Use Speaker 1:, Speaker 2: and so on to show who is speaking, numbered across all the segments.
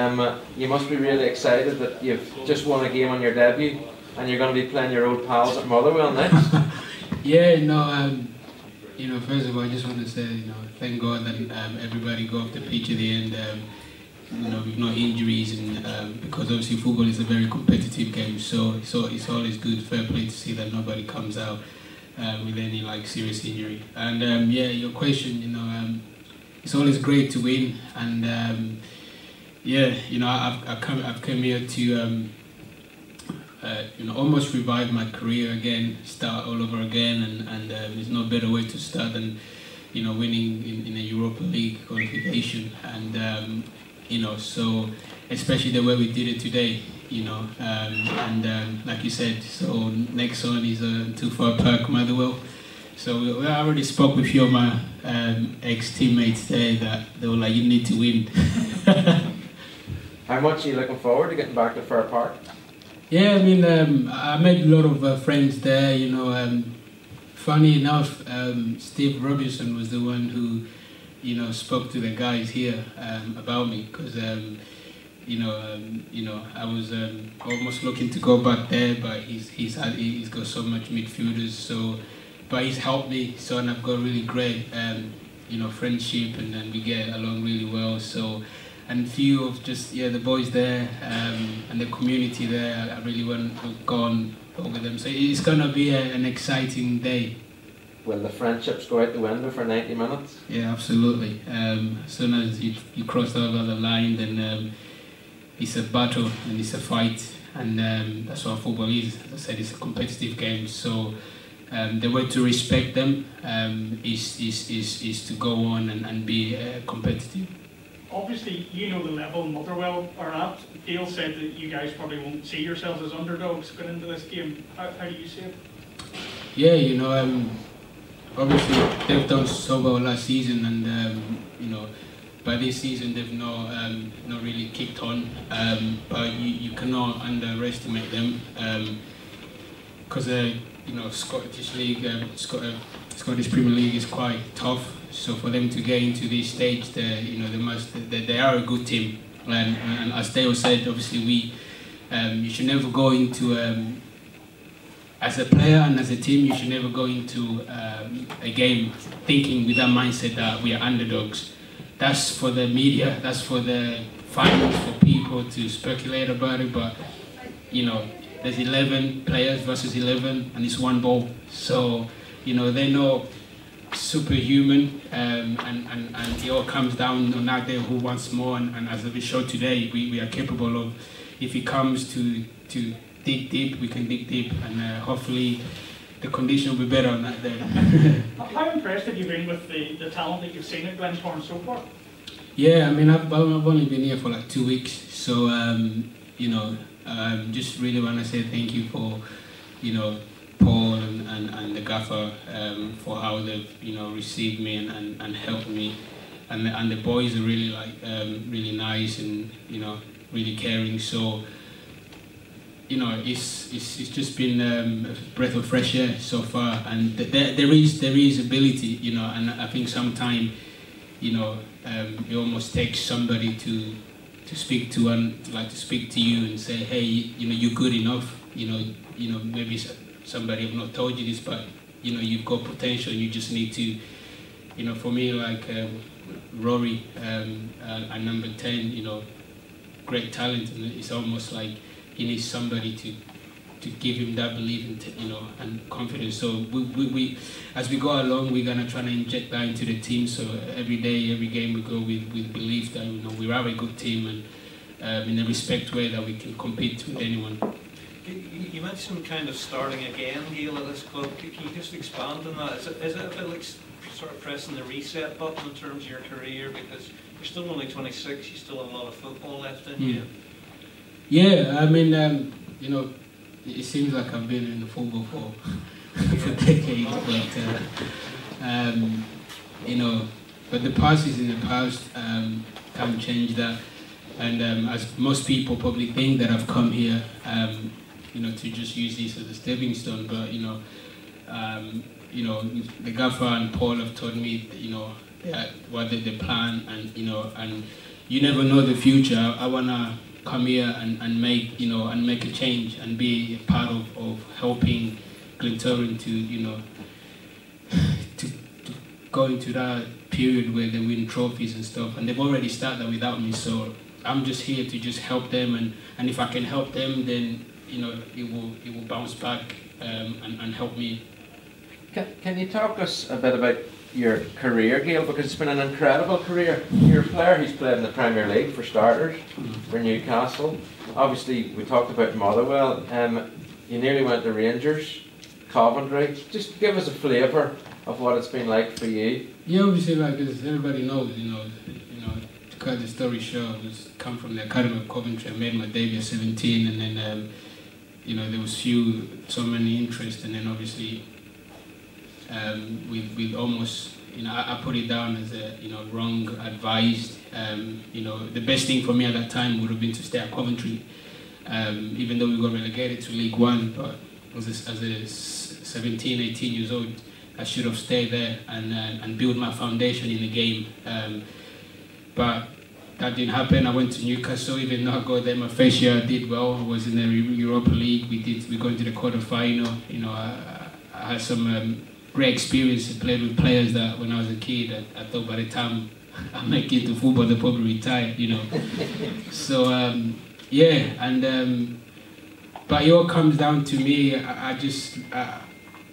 Speaker 1: Um, you must be really excited that you've just won a game on your debut and you're going to be playing your old pals at Motherwell next.
Speaker 2: yeah, no, um, you know, first of all, I just want to say, you know, thank God that um, everybody got off the pitch at the end. Um, you know, with no injuries, and um, because obviously football is a very competitive game, so so it's always good, fair play to see that nobody comes out uh, with any like serious injury. And um, yeah, your question, you know, um, it's always great to win, and um, yeah, you know, I've I've come I've come here to um, uh, you know almost revive my career again, start all over again, and and uh, there's no better way to start than you know winning in, in a Europa League qualification, and um, you know so especially the way we did it today, you know, um, and um, like you said, so next one is uh, Too Fir Park Motherwell. So we, already spoke with my um, ex teammates there that they were like, you need to win.
Speaker 1: How much are you looking forward to getting back to Fir Park?
Speaker 2: Yeah, I mean, um, I made a lot of uh, friends there. You know, um, funny enough, um, Steve Robinson was the one who, you know, spoke to the guys here um, about me because, um, you know, um, you know, I was almost looking to go back there, but he's he's had he's got so much midfielders, so, but he's helped me, so and I've got really great, you know, friendship, and, and we get along really well, so and few of just yeah the boys there um, and the community there. I, really want to go on with them. So it's gonna be a, an exciting day.
Speaker 1: Will the friendships go out the window for 90 minutes?
Speaker 2: Yeah, absolutely. Um, as soon as you, you cross over the line, then um, it's a battle and it's a fight, and um, that's what football is. As I said, it's a competitive game. So um, the way to respect them um, is, is, is, is to go on and, and be uh, competitive
Speaker 3: obviously you know the level Motherwell are at. Dale said that you guys probably won't see yourselves as underdogs going into this game. How, how do you see it?
Speaker 2: Yeah, you know, um, obviously they've done so well last season, and um, you know, by this season they've not um, not really kicked on. Um, but you, you cannot underestimate them because um, uh, you know Scottish League, um, Scot- uh, Scottish Premier League is quite tough. So for them to get into this stage, they, you know, they must, they, they are a good team. And, and as Dale said, obviously we, um, you should never go into, um, as a player and as a team, you should never go into um, a game thinking with that mindset that we are underdogs. That's for the media, that's for the fans, for people to speculate about it, but, you know, there's 11 players versus 11 and it's one ball. So, you know, they're know superhuman, um, and, and, and it all comes down on that day who wants more. And, and as we showed today, we, we are capable of, if it comes to, to dig deep, we can dig deep, and uh, hopefully the condition will be better on that day.
Speaker 3: How impressed have you been with the, the talent that you've seen at Glentoran so far?
Speaker 2: Yeah, I mean, I've, I've only been here for like two weeks, so, um, you know, um, just really want to say thank you for, you know, Paul and, and, the gaffer um, for how they've you know received me and, and, and helped me. And the, and the boys are really like um, really nice and you know really caring. So you know it's it's, it's just been um, a breath of fresh air so far. And th- there, there is there is ability you know and I think sometimes you know um, it almost takes somebody to to speak to and like to speak to you and say hey you know you're good enough. You know you know maybe somebody have not told you this, but you know you've got potential. You just need to, you know, for me like um, Rory um, uh, at number ten, you know, great talent, and it's almost like he needs somebody to to give him that belief and you know and confidence. So we, we, we as we go along, we're gonna try to inject that into the team. So every day, every game, we go with, with belief that you know we are a good team and um, in a respect way that we can compete with anyone.
Speaker 4: You mentioned kind of starting again, Gaël, at this club. Can you just expand on that? Is it, is it a bit like sort of pressing the reset button in terms of your career? Because you're still only 26, you still have a lot of football left in you.
Speaker 2: Hmm. Yeah, I mean, um, you know, it seems like I've been in the football for, for decades, but, uh, um, you know, but the past is in the past, um, can't change that. And um, as most people probably think that I've come here, um, you know, to just use this as a stepping stone. But you know, um, you know, the gaffer and Paul have told me, you know, what they, the plan, and you know, and you never know the future. I, I wanna come here and, and make you know and make a change and be a part of, of helping Glentoran to you know to, to go into that period where they win trophies and stuff. And they've already started without me, so I'm just here to just help them. And, and if I can help them, then you know it will it will bounce back um, and, and help me.
Speaker 1: Can, can you talk us a bit about your career, Gaël? Because it's been an incredible career. You're a player who's played in the Premier League for starters, for Newcastle. Obviously, we talked about Motherwell. Um, you nearly went to Rangers, Coventry. Just give us a flavour of what it's been like for you.
Speaker 2: Yeah, obviously, like as everybody knows, you know, you know, to cut the story short, I was come from the Academy of Coventry. I made my debut at 17, and then, um, you know, there was few, so many interest, and then obviously, um, with with almost, you know, I, I put it down as a, you know, wrong advised. Um, you know, the best thing for me at that time would have been to stay at Coventry, um, even though we got relegated to League One, but as a, as a 17, 18 years old. I should have stayed there and uh, and build my foundation in the game. Um, but that didn't happen. I went to Newcastle, even though I got there my first year, I did well. I was in the Europa League. We did we got into the quarter final. You know, I, I had some um, great experience. Played with players that when I was a kid, I, I thought by the time I make it to football, they probably retired. You know, so um, yeah, and um, but it all comes down to me. I, I just. I,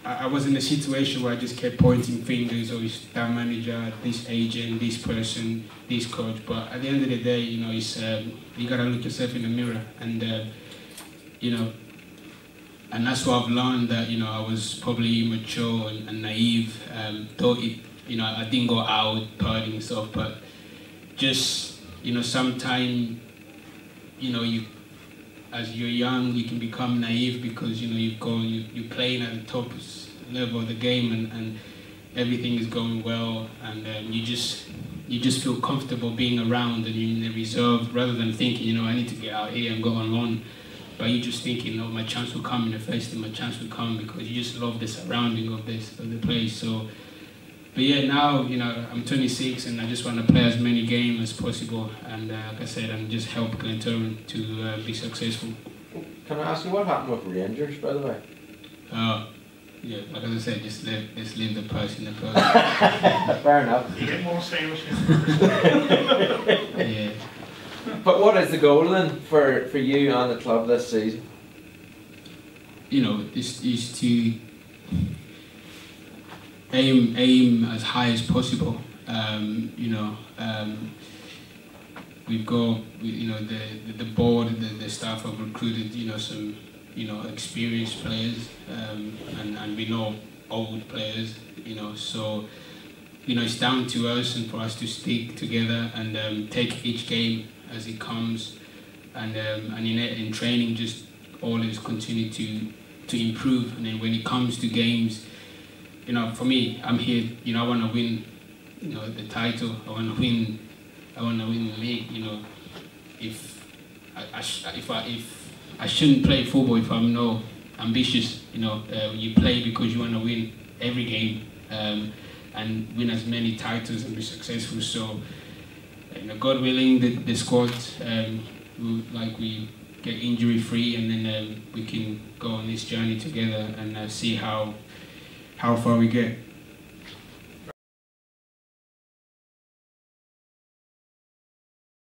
Speaker 2: I was in a situation where I just kept pointing fingers, oh, it's that manager, this agent, this person, this coach. But at the end of the day, you know, it's um, you gotta look yourself in the mirror, and uh, you know, and that's what I've learned that you know I was probably immature and, and naive. Um, thought it, you know, I didn't go out partying and stuff, but just you know, sometimes you know you as you're young, you can become naive because you know you've gone, you, you're playing at the top level of the game, and, and everything is going well, and um, you just you just feel comfortable being around, and you're in the reserve rather than thinking, you know, I need to get out here and go on loan. But you're just thinking, know, my chance will come in the first team, my chance will come because you just love the surrounding of this of the place. So but yeah, now you know I'm 26 and I just want to play as many games as possible, and uh, like I said, and just help Glentoran to uh, be successful.
Speaker 1: Can I ask you what happened with Rangers, by the way?
Speaker 2: Uh, yeah, like I said, just let, let's leave the past in the past.
Speaker 1: Fair enough.
Speaker 3: You didn't want to stay with
Speaker 2: yeah.
Speaker 1: But what is the goal then for, for you and the club this season?
Speaker 2: You know, is is to aim aim as high as possible. Um, you know, um, we've got you know the the, board, the, the staff have recruited you know some you know experienced players, um, and and we know old players. You know, so you know it's down to us and for us to stick together and um, take each game as it comes, and um, and in in training just always continue to to improve. And then when it comes to games you know, for me, I'm here. You know, I want to win. You know, the title. I want to win. I want to win the league. You know, if I, I if I if I shouldn't play football if I'm no ambitious. You know, uh, you play because you want to win every game um, and win as many titles and be successful. So, you know, God willing, the, the squad um, will, like we get injury free and then um, we can go on this journey together and uh, see how how far we get.